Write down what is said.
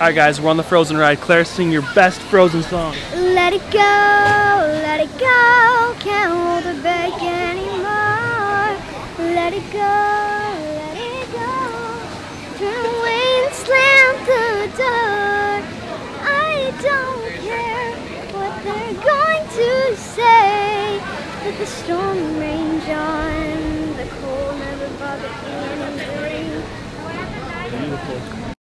Alright guys, we're on the Frozen ride. Claire, sing your best Frozen song. Let it go, let it go, can't hold it back anymore. Let it go, let it go, turn away and slam the door. I don't care what they're going to say. Let the storm rage on, the cold never bothered me anymore. Beautiful.